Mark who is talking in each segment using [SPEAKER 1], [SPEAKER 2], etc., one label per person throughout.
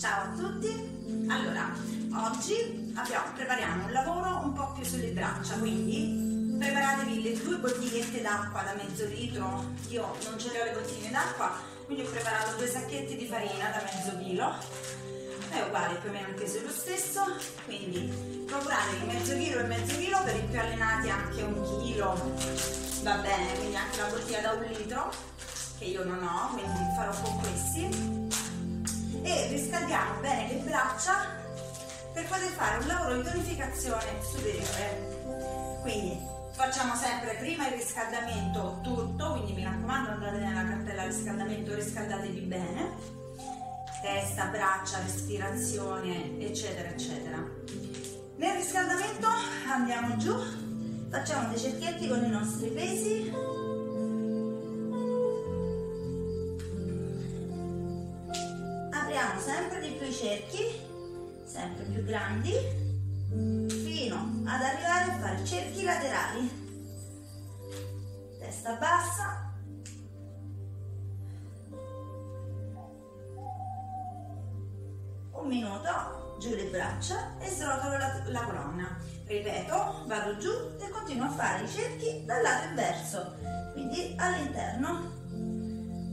[SPEAKER 1] Ciao a tutti! Allora, oggi abbiamo, prepariamo un lavoro un po' più sulle braccia, quindi preparatevi le due bottigliette d'acqua da mezzo litro, io non ce le ho le bottiglie d'acqua, quindi ho preparato due sacchetti di farina da mezzo chilo, è uguale, più o meno il peso è lo stesso, quindi procuratevi mezzo chilo e mezzo chilo, per i più allenati anche un chilo. Va bene, quindi anche la bottiglia da un litro, che io non ho, quindi farò con questi e riscaldiamo bene le braccia per poter fare un lavoro di tonificazione superiore. Quindi facciamo sempre prima il riscaldamento tutto, quindi mi raccomando andate nella cartella riscaldamento, riscaldatevi bene, testa, braccia, respirazione, eccetera, eccetera. Nel riscaldamento andiamo giù, facciamo dei cerchietti con i nostri pesi cerchi, sempre più grandi, fino ad arrivare a fare cerchi laterali. Testa bassa. Un minuto, giù le braccia e srotolo la, la colonna. Ripeto, vado giù e continuo a fare i cerchi dal lato inverso, quindi all'interno.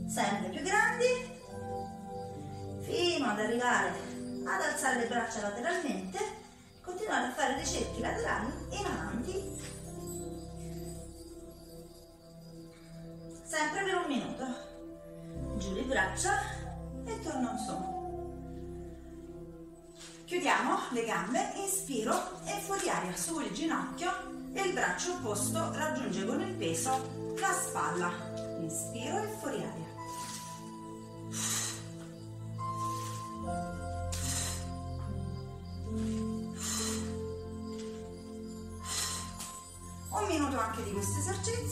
[SPEAKER 1] Sempre più grandi, fino ad arrivare ad alzare le braccia lateralmente, continuare a fare dei cerchi laterali in avanti, sempre per un minuto. Giù le braccia e torno su. Chiudiamo le gambe, inspiro e fuori aria sul ginocchio e il braccio opposto raggiunge con il peso la spalla. Inspiro e fuori aria.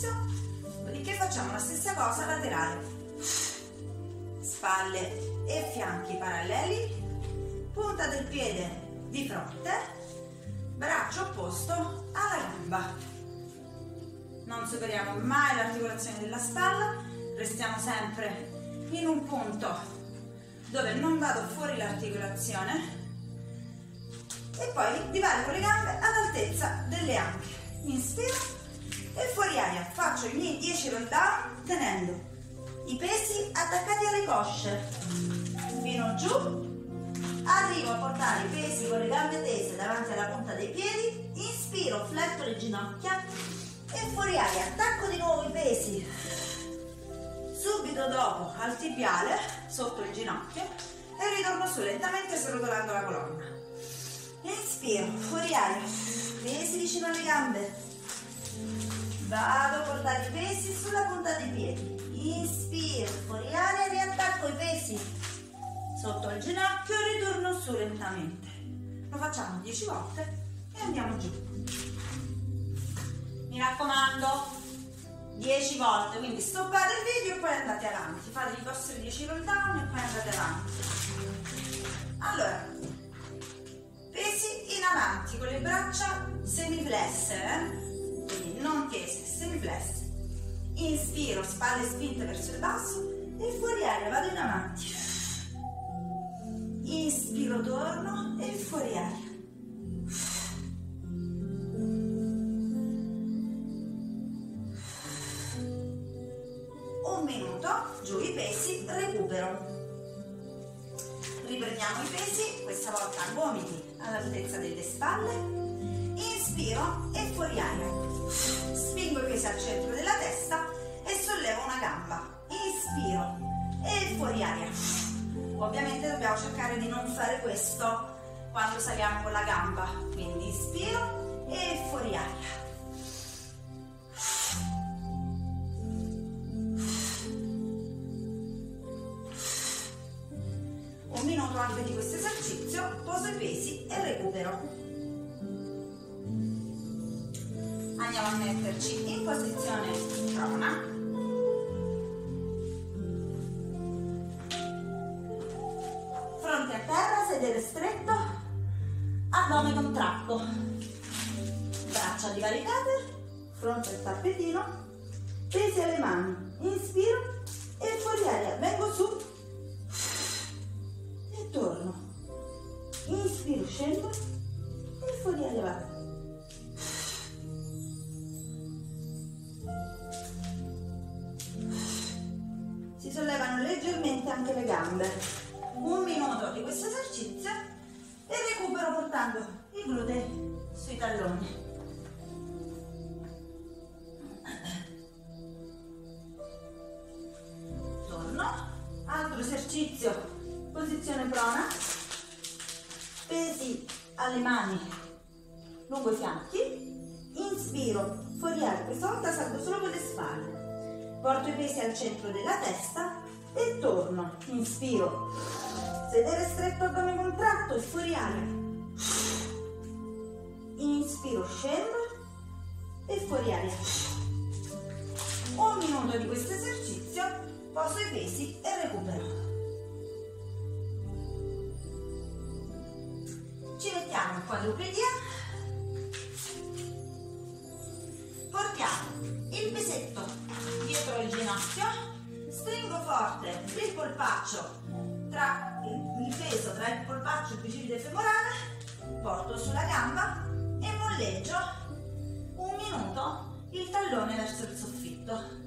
[SPEAKER 1] Esercizio, dopodiché facciamo la stessa cosa laterale. Spalle e fianchi paralleli, punta del piede di fronte, braccio opposto alla gamba. Non superiamo mai l'articolazione della spalla, restiamo sempre in un punto dove non vado fuori l'articolazione e poi divarico le gambe all'altezza delle anche. Inspiro e fuori aria faccio i miei 10 roll tenendo i pesi attaccati alle cosce. Fino giù arrivo a portare i pesi con le gambe tese davanti alla punta dei piedi inspiro, fletto le ginocchia e fuori aria attacco di nuovo i pesi. Subito dopo al tibiale sotto il ginocchio e ritorno su lentamente srotolando la colonna. Inspiro, fuori aria pesi vicino alle gambe Vado a portare i pesi sulla punta dei piedi. Inspiro, fuori aria, riattacco i pesi sotto il ginocchio ritorno su lentamente. Lo facciamo 10 volte e andiamo giù. Mi raccomando, 10 volte, quindi stoppate il video e poi andate avanti. Fate i vostri 10 roll down e poi andate avanti. Allora, pesi in avanti con le braccia semiflesse, eh? Non tese, semiflesse. Inspiro, spalle spinte verso il basso e fuori aria vado in avanti. Inspiro, torno e fuori aria. Un minuto, giù i pesi, recupero. Riprendiamo i pesi, questa volta gomiti all'altezza delle spalle. Inspiro e fuori aria spingo i pesi al centro della testa e sollevo una gamba. Inspiro e fuori aria. Ovviamente dobbiamo cercare di non fare questo quando saliamo con la gamba. Quindi inspiro e fuori aria. Andiamo a metterci in posizione prona fronte a terra sedere stretto addome contratto braccia divaricate fronte al tappetino pesi alle mani inspiro e fuori aria vengo su e torno. Scendo e fuori aria va. Alle mani lungo i fianchi, inspiro, fuori aria, questa volta salgo solo con le spalle, porto i pesi al centro della testa e torno, inspiro, sedere stretto, addome contratto e fuori aria, inspiro, scendo e fuori aria. Un minuto di questo esercizio, poso i pesi e recupero. Quadrupedia, portiamo il pesetto dietro il ginocchio, stringo forte il polpaccio tra il peso tra il polpaccio e il bicipite femorale, porto sulla gamba molleggio un minuto il tallone verso il soffitto.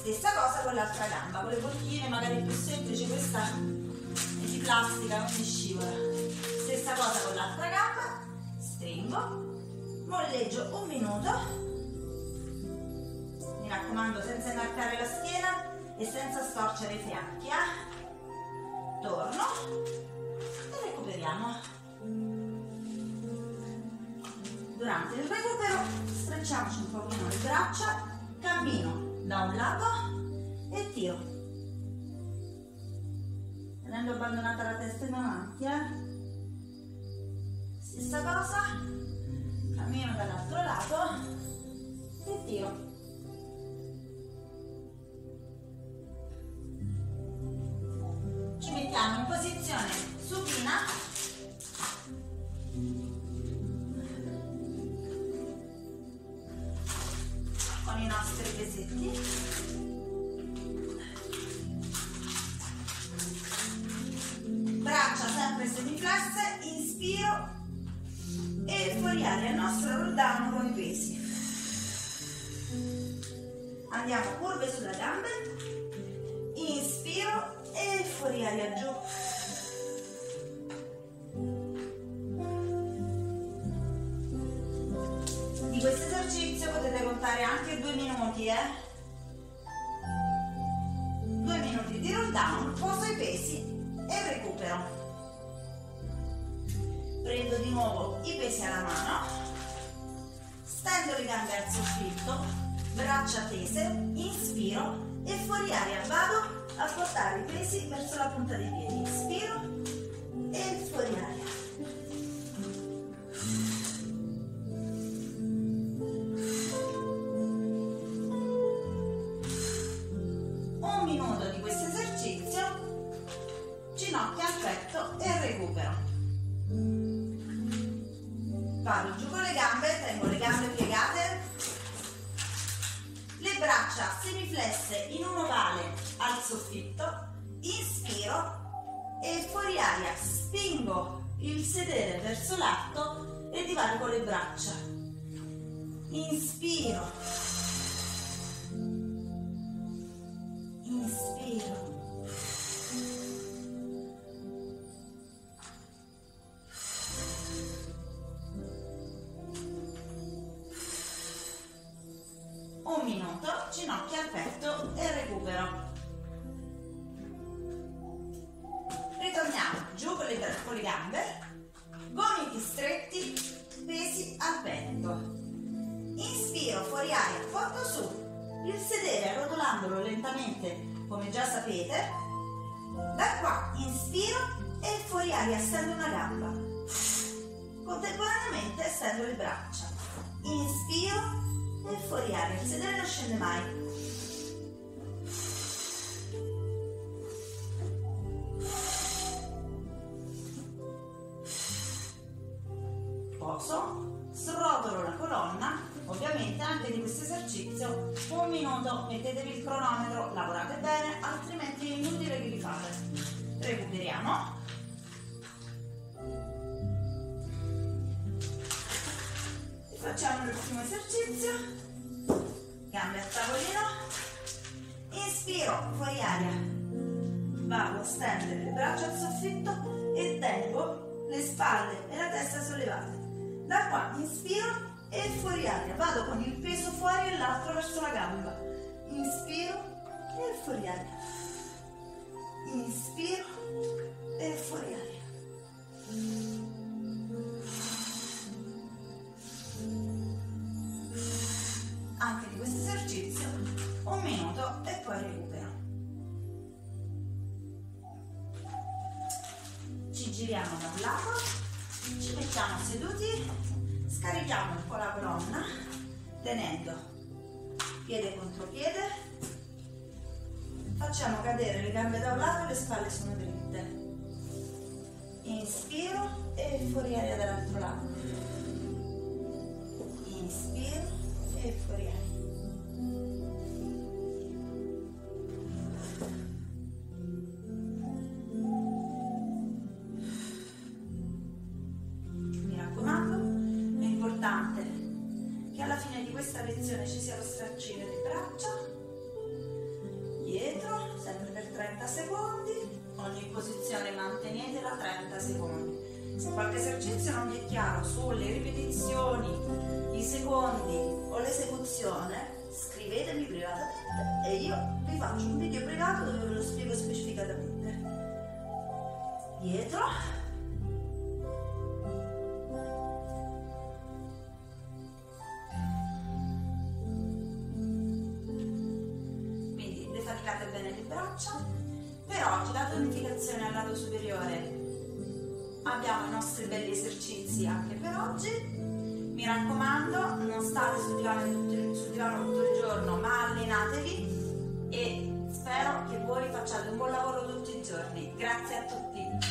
[SPEAKER 1] Stessa cosa con l'altra gamba, con le bocchine magari più semplici, questa è di plastica, non di scivola. Stessa cosa con l'altra gamba, stringo, molleggio un minuto. Mi raccomando senza inarcare la schiena e senza storcere i fianchi. Eh? Torno e recuperiamo. durante il recupero strecciamoci un pochino le braccia, cammino da un lato e tiro. Tenendo abbandonata la testa in avanti, eh? Stessa cosa, cammino dall'altro lato. E tiro. Ci mettiamo in posizione supina andiamo curve sulle gambe inspiro e fuori aria giù fare anche due minuti, eh? Due minuti di roll down, poso i pesi e recupero. Prendo di nuovo i pesi alla mano, stendo le gambe al soffitto, braccia tese, inspiro e fuori aria vado a portare i pesi verso la punta dei piedi, inspiro e fuori aria. Un minuto di questo esercizio, ginocchia al petto e recupero. Vado giù con le gambe, tengo le riflesse in un ovale al soffitto, inspiro e fuori aria spingo il sedere verso l'alto e divarco le braccia. Inspiro con le gambe, gomiti stretti, pesi al petto. Inspiro fuori aria, porto su il sedere arrotolandolo lentamente come già sapete. Da qua inspiro e fuori aria stendo una gamba. Contemporaneamente stendo le braccia. Inspiro e fuori aria, il sedere non scende mai. minuto, mettetevi il cronometro, lavorate bene, altrimenti è inutile che vi fate. Recuperiamo. E facciamo l'ultimo esercizio. Gambe a tavolino. Inspiro, fuori aria. Vado a stendere le braccia al soffitto e tengo le spalle e la testa sollevate. Da qua inspiro e fuori aria. Vado con il peso fuori e l'altro verso la gamba. Inspiro e fuori aria. Inspiro e fuori aria. Anche di questo esercizio un minuto e poi recupero. Ci giriamo da un lato, ci mettiamo seduti, scarichiamo un po' la colonna tenendo piede contro piede, facciamo cadere le gambe da un lato e le spalle sono dritte. Inspiro e fuori aria dall'altro lato. Inspiro e fuori aria. 30 secondi. Se qualche esercizio non vi è chiaro sulle ripetizioni, i secondi o l'esecuzione, scrivetemi privatamente e io vi faccio un video privato dove ve lo spiego specificatamente. Dietro. quindi defaticate bene le braccia. Per oggi la tonificazione al lato superiore abbiamo i nostri belli esercizi anche per oggi. Mi raccomando, non state sul divano tutto, tutto il giorno, ma allenatevi e spero che voi facciate un buon lavoro tutti i giorni. Grazie a tutti.